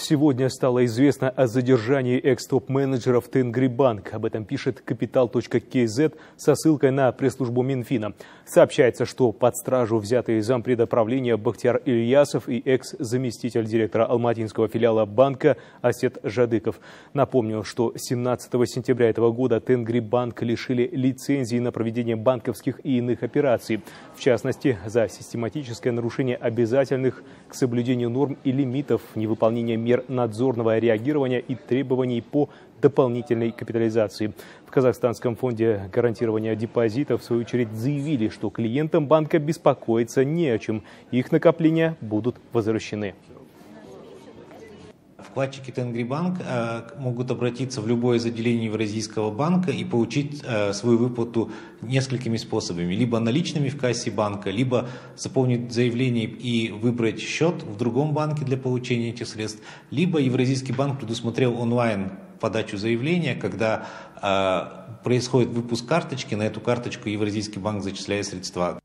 Сегодня стало известно о задержании экс-топ-менеджеров Тенгрибанк. Об этом пишет Capital.kz со ссылкой на пресс-службу Минфина. Сообщается, что под стражу взятые зампреда правления Бахтияр Ильясов и экс-заместитель директора алматинского филиала банка Асет Жадыков. Напомню, что 17 сентября этого года Тенгрибанк лишили лицензии на проведение банковских и иных операций. В частности, за систематическое нарушение обязательных к соблюдению норм и лимитов, невыполнение мер надзорного реагирования и требований по дополнительной капитализации. В Казахстанском фонде гарантирования депозитов, в свою очередь, заявили, что клиентам банка беспокоиться не о чем. Их накопления будут возвращены. Вкладчики Тенгрибанк э, могут обратиться в любое из отделений Евразийского банка и получить э, свою выплату несколькими способами. Либо наличными в кассе банка, либо заполнить заявление и выбрать счет в другом банке для получения этих средств, либо Евразийский банк предусмотрел онлайн подачу заявления, когда э, происходит выпуск карточки, на эту карточку Евразийский банк зачисляет средства.